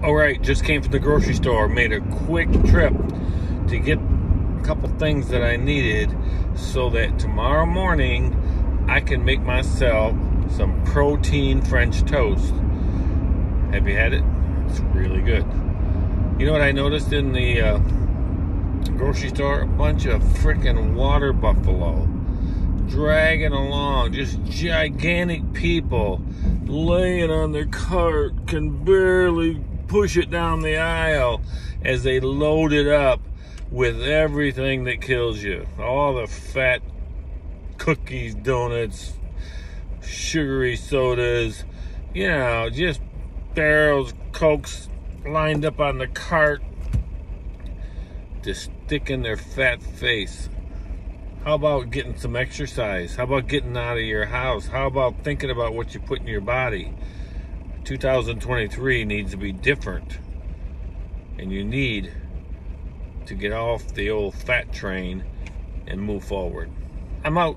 All right, just came from the grocery store, made a quick trip to get a couple things that I needed so that tomorrow morning I can make myself some protein French toast. Have you had it? It's really good. You know what I noticed in the uh, grocery store? A bunch of freaking water buffalo dragging along, just gigantic people laying on their cart, can barely push it down the aisle as they load it up with everything that kills you. All the fat cookies, donuts, sugary sodas, you know, just barrels, cokes lined up on the cart to stick in their fat face. How about getting some exercise? How about getting out of your house? How about thinking about what you put in your body? 2023 needs to be different. And you need to get off the old fat train and move forward. I'm out.